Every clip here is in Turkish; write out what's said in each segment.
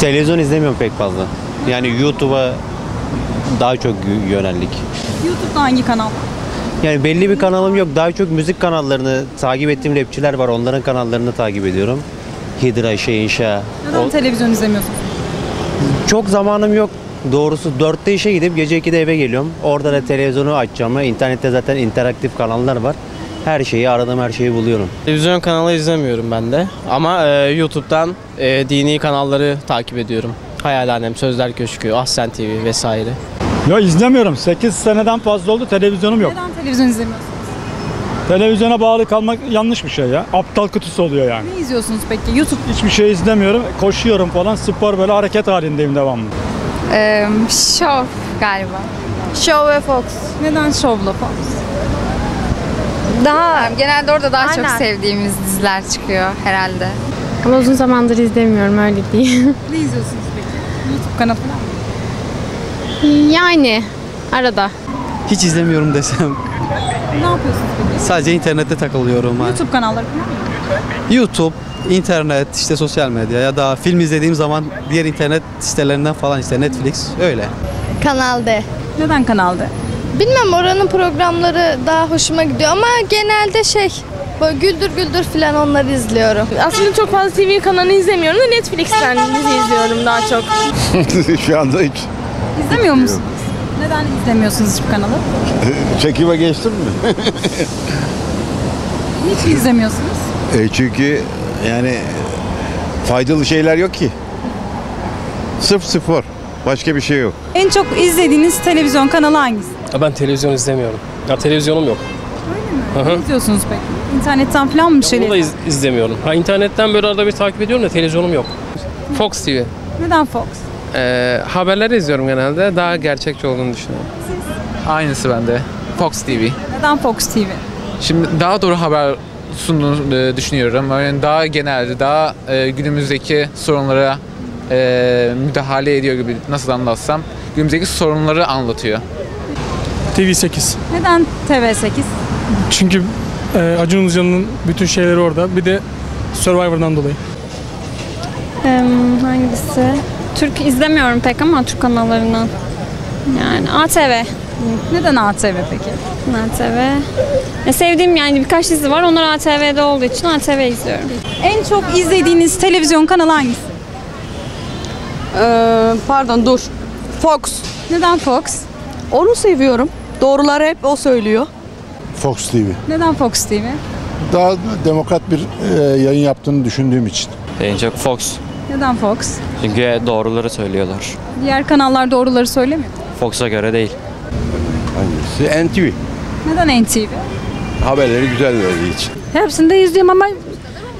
Televizyon izlemiyorum pek fazla. Yani YouTube'a daha çok yöneldik. YouTube'da hangi kanal? Yani belli bir kanalım yok. Daha çok müzik kanallarını takip ettiğim rapçiler var. Onların kanallarını takip ediyorum. Hidra, şey inşa. Neden O- televizyon izlemiyorsunuz? çok zamanım yok. Doğrusu 4'te işe gidip gece 2'de eve geliyorum. Orada da televizyonu açacağım. İnternette zaten interaktif kanallar var. Her şeyi aradığım her şeyi buluyorum. Televizyon kanalı izlemiyorum ben de. Ama e, YouTube'dan e, dini kanalları takip ediyorum. Hayalhanem, Sözler Köşkü, Ahsen TV vesaire. Ya izlemiyorum. 8 seneden fazla oldu televizyonum yok. Neden televizyon izlemiyorsunuz? Televizyona bağlı kalmak yanlış bir şey ya. Aptal kutusu oluyor yani. Ne izliyorsunuz peki? YouTube. Hiçbir şey izlemiyorum. Koşuyorum falan. Spor böyle hareket halindeyim devamlı. Ee, Show galiba. Show ve Fox. Neden Show'la Fox? Daha genelde orada daha çok Aynen. sevdiğimiz diziler çıkıyor herhalde. Ama uzun zamandır izlemiyorum öyle değil. Ne izliyorsunuz peki? YouTube kanalı falan. yani arada. Hiç izlemiyorum desem. Ne yapıyorsunuz peki? Sadece internette takılıyorum. YouTube kanalları falan mı? YouTube, internet, işte sosyal medya ya da film izlediğim zaman diğer internet sitelerinden falan işte Netflix öyle. Kanal D. Neden Kanal D? Bilmem oranın programları daha hoşuma gidiyor ama genelde şey böyle güldür güldür filan onları izliyorum. Aslında çok fazla TV kanalını izlemiyorum da Netflix'ten dizi izliyorum daha çok. Şu anda hiç İzlemiyor musunuz? Neden izlemiyorsunuz hiçbir kanalı? çekime geçtim mi? Niçin izlemiyorsunuz? E çünkü yani faydalı şeyler yok ki. Sırf spor. Başka bir şey yok. En çok izlediğiniz televizyon kanalı hangisi? Ben televizyon izlemiyorum. Ya televizyonum yok. Ne izliyorsunuz peki? İnternetten falan mı bir şeyler? Bunu da iz- izlemiyorum. Ha internetten böyle arada bir takip ediyorum da televizyonum yok. Fox TV. Neden Fox? Ee, haberleri izliyorum genelde. Daha gerçekçi olduğunu düşünüyorum. Aynısı bende. Fox TV. Neden Fox TV? Şimdi daha doğru haber sunduğunu e, düşünüyorum. Yani daha genelde, daha e, günümüzdeki sorunlara e, müdahale ediyor gibi nasıl anlatsam. Günümüzdeki sorunları anlatıyor. TV8. Neden TV8? Çünkü e, Acun Ilıcalı'nın bütün şeyleri orada. Bir de Survivor'dan dolayı. hangisi? Türk izlemiyorum pek ama Türk kanallarından. Yani ATV. Neden ATV peki? ATV. Ya sevdiğim yani birkaç dizi var. Onlar ATV'de olduğu için ATV izliyorum. En çok izlediğiniz televizyon kanalı hangisi? Pardon dur. Fox. Neden Fox? Onu seviyorum. Doğruları hep o söylüyor. Fox TV. Neden Fox TV? Daha demokrat bir e, yayın yaptığını düşündüğüm için. En çok Fox. Neden Fox? Çünkü doğruları söylüyorlar. Diğer kanallar doğruları söylemiyor. Fox'a göre değil. Hangisi? NTV. Neden NTV? Haberleri güzel verdiği için. Hepsini de izliyorum ama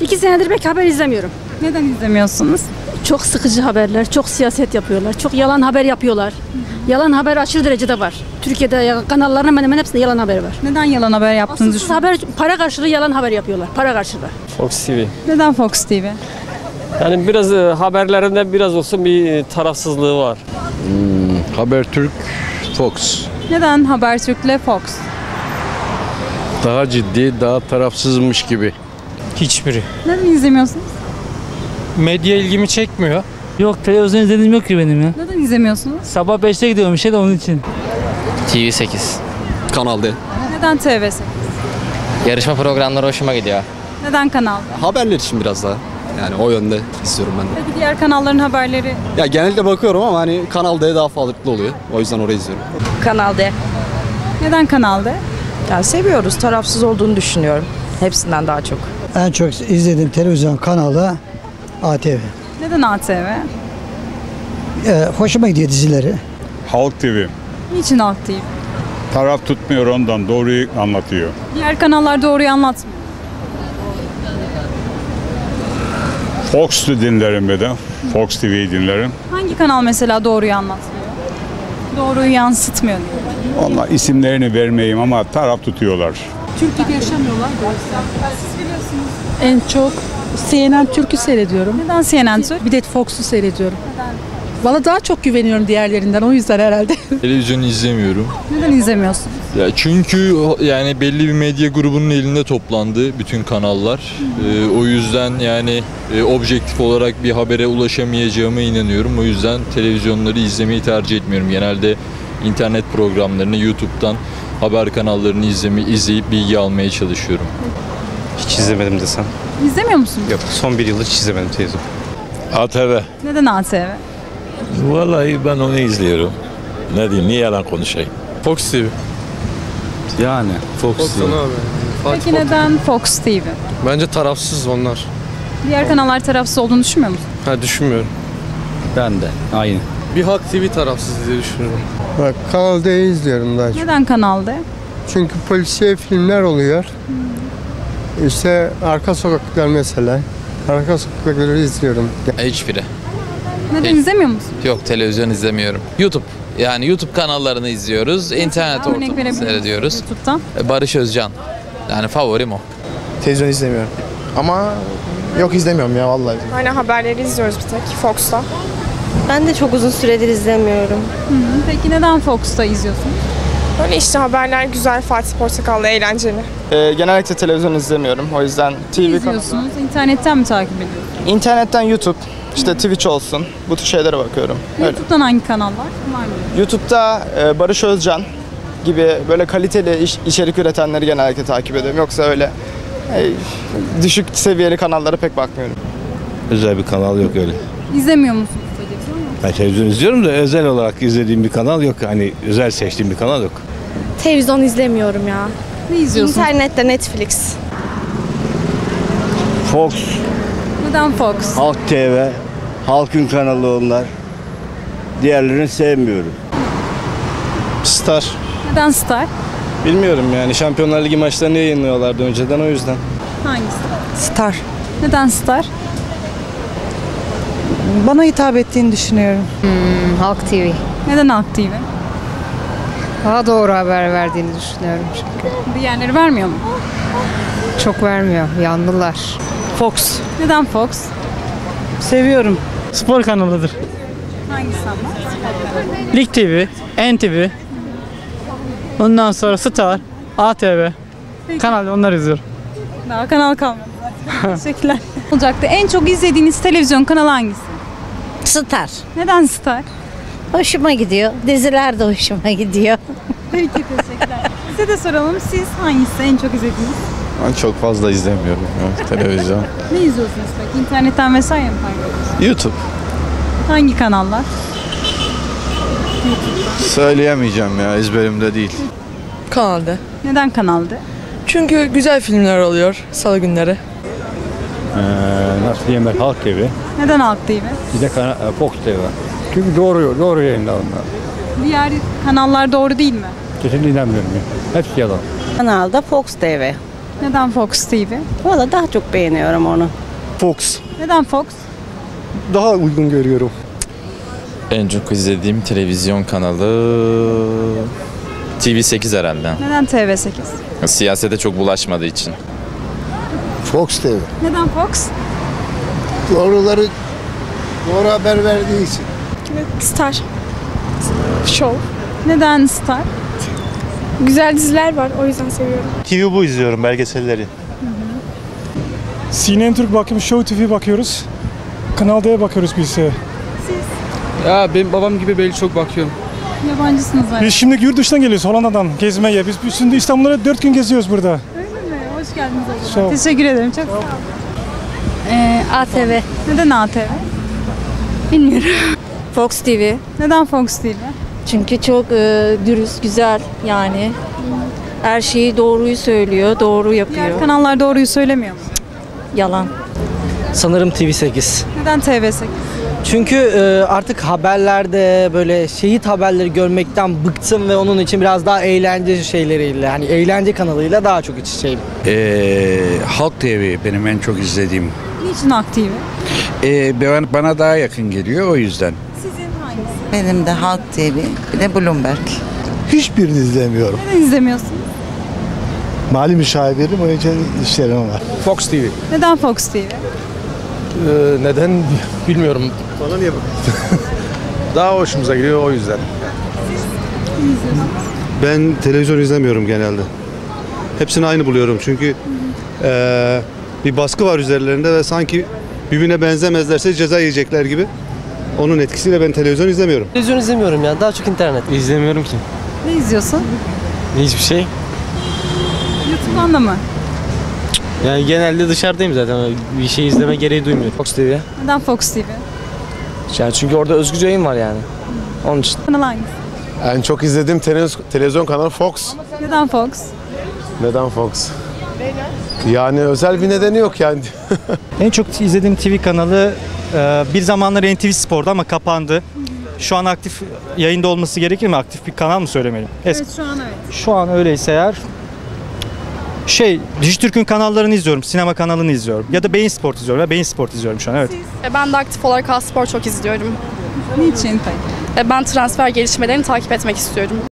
iki senedir pek haber izlemiyorum. Neden izlemiyorsunuz? Çok sıkıcı haberler, çok siyaset yapıyorlar, çok yalan haber yapıyorlar. Yalan haber aşırı derecede var. Türkiye'de ya- kanalların hemen hemen hepsinde yalan haber var. Neden yalan haber yaptığınızı Asılsız haber, para karşılığı yalan haber yapıyorlar. Para karşılığı. Fox TV. Neden Fox TV? Yani biraz e, haberlerinde biraz olsun bir tarafsızlığı var. Habertürk, Fox. Neden Habertürk'le Fox? Daha ciddi, daha tarafsızmış gibi. Hiçbiri. Neden izlemiyorsunuz? Medya ilgimi çekmiyor. Yok televizyon izlediğim yok ki benim ya. Neden izlemiyorsunuz? Sabah 5'te gidiyorum işe de onun için. TV8. Kanal D. Neden TV8? Yarışma programları hoşuma gidiyor. Neden kanal? Haberler için biraz daha. Yani o yönde istiyorum ben de. Peki diğer kanalların haberleri Ya genelde bakıyorum ama hani Kanal D daha sağlıklı oluyor. O yüzden orayı izliyorum. Kanal D. neden kanalda? Ya seviyoruz. Tarafsız olduğunu düşünüyorum. Hepsinden daha çok. En çok izlediğim televizyon kanalı ATV. Neden ATV? Ee, hoşuma gidiyor dizileri. Halk TV. Niçin Halk TV? Taraf tutmuyor ondan. Doğruyu anlatıyor. Diğer kanallar doğruyu anlatmıyor. Fox'tu dinlerim bir de. Fox TV'yi dinlerim. Hangi kanal mesela doğruyu anlatmıyor? Doğruyu yansıtmıyor diyor. Onlar isimlerini vermeyeyim ama taraf tutuyorlar. En çok CNN Türk'ü seyrediyorum. Neden CNN Türk? Bir de Fox'u seyrediyorum. Valla daha çok güveniyorum diğerlerinden o yüzden herhalde. Televizyon izlemiyorum. Neden izlemiyorsun? Ya çünkü yani belli bir medya grubunun elinde toplandı bütün kanallar. Ee, o yüzden yani e, objektif olarak bir habere ulaşamayacağıma inanıyorum. O yüzden televizyonları izlemeyi tercih etmiyorum. Genelde internet programlarını YouTube'dan haber kanallarını izleme, izleyip bilgi almaya çalışıyorum. Hiç izlemedim desem. İzlemiyor musun? Yok son bir yıldır hiç izlemedim televizyon. ATV. Neden ATV? Vallahi ben onu izliyorum. Ne diyeyim, niye yalan konuşayım? Fox TV. Yani Fox, Peki neden Fox TV? Bence tarafsız onlar. Diğer kanallar tarafsız olduğunu düşünmüyor musun? Ha düşünmüyorum. Ben de aynı. Bir Halk TV tarafsız diye düşünüyorum. Bak Kanal D'yi izliyorum daha çok. Neden Kanal D? Çünkü polisiye filmler oluyor. İşte Arka Sokaklar mesela. Arka Sokakları izliyorum. Hiçbiri. Neden izlemiyor musun? Yok televizyon izlemiyorum. YouTube. Yani YouTube kanallarını izliyoruz. İnternet Örnek ortamını seyrediyoruz. YouTube'dan. Barış Özcan. Yani favorim o. Televizyon izlemiyorum. Ama yok izlemiyorum ya vallahi. Aynen haberleri izliyoruz bir tek Fox'ta. Ben de çok uzun süredir izlemiyorum. Peki neden Fox'ta izliyorsun? Böyle işte haberler güzel, Fatih Portakallı, eğlenceli. Ee, genellikle televizyon izlemiyorum. O yüzden TV Ne izliyorsunuz? İnternetten mi takip ediyorsunuz? İnternetten YouTube, işte Twitch olsun. Bu tür şeylere bakıyorum. Öyle. YouTube'dan hangi kanal var? Var mı? YouTube'da e, Barış Özcan gibi böyle kaliteli iş- içerik üretenleri genellikle takip ediyorum. Yoksa öyle e, düşük seviyeli kanallara pek bakmıyorum. Özel bir kanal yok öyle. İzlemiyor musunuz? Ben televizyon izliyorum da özel olarak izlediğim bir kanal yok. Hani özel seçtiğim bir kanal yok. Televizyon izlemiyorum ya. Ne izliyorsun? İnternette Netflix. Fox, Neden Fox? Halk TV, halkın kanalı onlar. Diğerlerini sevmiyorum. Star. Neden Star? Bilmiyorum yani Şampiyonlar Ligi maçlarını yayınlıyorlardı önceden o yüzden. Hangisi? Star. Neden Star? Bana hitap ettiğini düşünüyorum. Halk TV. Neden Halk TV? Daha doğru haber verdiğini düşünüyorum çünkü. Diğerleri vermiyor mu? Çok vermiyor. Yandılar. Fox. Neden Fox? Seviyorum. Spor kanalıdır. Hangisi ama? Lig TV, NTV. Ondan sonra Star, ATV. Kanalda onları izliyorum. Daha kanal kalmadı. Teşekkürler. Olacaktı. En çok izlediğiniz televizyon kanalı hangisi? Star. Neden Star? Hoşuma gidiyor. Diziler de hoşuma gidiyor. Peki teşekkürler. Size de soralım. Siz hangisi en çok izlediğiniz? Ben çok fazla izlemiyorum ya, televizyon. Ne izliyorsunuz peki? İnternetten vesaire mi takip ediyorsunuz? YouTube. Hangi kanallar? Söyleyemeyeceğim ya ezberimde değil. Kanalda. Neden kanaldı? Çünkü güzel filmler oluyor salı günleri. Nasıl diyeyim ben Halk TV. Neden Halk TV? Bir de kana- e, Fox TV. Çünkü doğru doğru yayınlar onlar. Diğer kanallar doğru değil mi? Kesinlikle inanmıyorum ya. Hepsi yalan. Kanalda Fox TV. Neden Fox TV? Valla daha çok beğeniyorum onu. Fox. Neden Fox? Daha uygun görüyorum. En çok izlediğim televizyon kanalı TV8 herhalde. Neden TV8? Siyasete çok bulaşmadığı için. Fox TV. Neden Fox? Doğruları doğru haber verdiği için. Star. Show. Neden Star? Güzel diziler var, o yüzden seviyorum. TV bu izliyorum belgeselleri. CNN Türk bakıyoruz, Show TV bakıyoruz. Kanal D'ye bakıyoruz biz. Siz Ya benim babam gibi belli çok bakıyorum. yabancısınız zaten. Biz şimdi yurt dışından geliyoruz Hollanda'dan gezmeye. Biz, biz şimdi İstanbul'da 4 gün geziyoruz burada. Geldiniz o zaman. Teşekkür ederim. Çok sağ olun. Ee, ATV. Neden ATV? Bilmiyorum. Fox TV. Neden Fox TV? Çünkü çok e, dürüst, güzel yani. Her şeyi doğruyu söylüyor, doğru yapıyor. Diğer kanallar doğruyu söylemiyor mu? Yalan. Sanırım TV8. Neden TV8? Çünkü e, artık haberlerde böyle şehit haberleri görmekten bıktım ve onun için biraz daha eğlence şeyleriyle hani eğlence kanalıyla daha çok iç içeyim. Ee, Halk TV benim en çok izlediğim. Niçin Halk TV? Ee, ben- bana daha yakın geliyor o yüzden. Sizin hangisi? Benim de Halk TV, bir de Bloomberg. Hiçbirini izlemiyorum. Neden izlemiyorsunuz? Mali müşavirim o yüzden işlerim var. Fox TV. Neden Fox TV? Neden bilmiyorum. Bana niye bakıyorsun? Daha hoşumuza gidiyor o yüzden. Ben televizyon izlemiyorum genelde. Hepsini aynı buluyorum çünkü eee, bir baskı var üzerlerinde ve sanki birbirine benzemezlerse ceza yiyecekler gibi. Onun etkisiyle ben televizyon izlemiyorum. Televizyon izlemiyorum ya. Daha çok internet. İzlemiyorum ki. Ne izliyorsun? Hiçbir şey. YouTube'dan mı? Yani genelde dışarıdayım zaten. Bir şey izleme gereği duymuyorum. Fox TV. Neden Fox TV? Yani çünkü orada özgür yayın var yani. Onun için. Kanal hangisi? En çok izlediğim televiz- televizyon kanalı Fox. Neden Fox? Neden Fox? Yani özel bir nedeni yok yani. En çok izlediğim TV kanalı e, bir zamanlar NTV Spor'da ama kapandı. Şu an aktif yayında olması gerekir mi? Aktif bir kanal mı söylemeliyim? Evet şu an evet. Şu an öyleyse eğer şey Dijitürk'ün kanallarını izliyorum. Sinema kanalını izliyorum. Ya da Beyin Sport izliyorum. Ya Beyin Sport izliyorum şu an evet. E, Ben de aktif olarak A Spor çok izliyorum. Niçin peki? E, Ben transfer gelişmelerini takip etmek istiyorum.